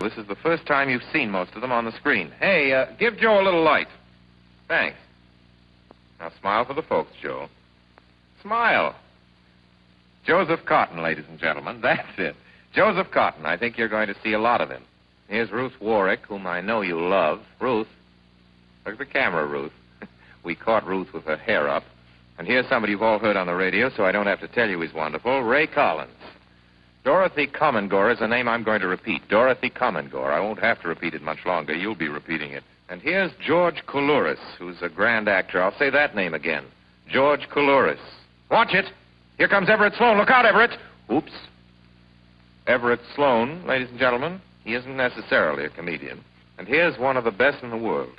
This is the first time you've seen most of them on the screen. Hey, uh, give Joe a little light. Thanks. Now smile for the folks, Joe. Smile. Joseph Cotten, ladies and gentlemen. That's it. Joseph Cotten. I think you're going to see a lot of him. Here's Ruth Warrick, whom I know you love. Ruth. Look at the camera, Ruth. we caught Ruth with her hair up. And here's somebody you've all heard on the radio, so I don't have to tell you he's wonderful Ray Collins. Dorothy Comingore is a name I'm going to repeat. Dorothy Comingore. I won't have to repeat it much longer. You'll be repeating it. And here's George Coulouris, who's a grand actor. I'll say that name again. George Coulouris. Watch it. Here comes Everett Sloane. Look out, Everett. Oops. Everett Sloane, ladies and gentlemen, he isn't necessarily a comedian. And here's one of the best in the world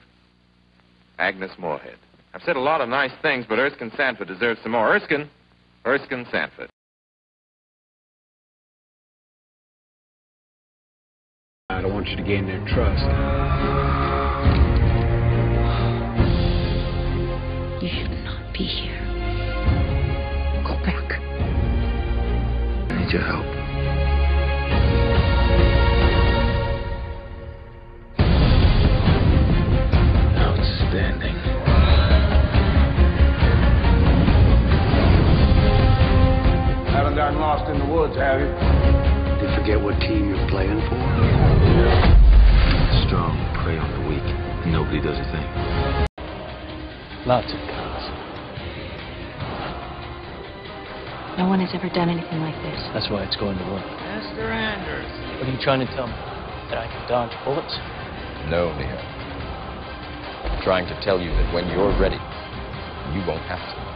Agnes Moorehead. I've said a lot of nice things, but Erskine Sanford deserves some more. Erskine. Erskine Sanford. Want you to gain their trust. You should not be here. Go back. I need your help. Outstanding. Haven't gotten lost in the woods, have you? Did you forget what team you're playing for? Strong prey on the weak, and nobody does a thing. Lots of guns. No one has ever done anything like this. That's why it's going to work. Mr. Anders. What are you trying to tell me? That I can dodge bullets? No, Neo. I'm trying to tell you that when you're ready, you won't have to.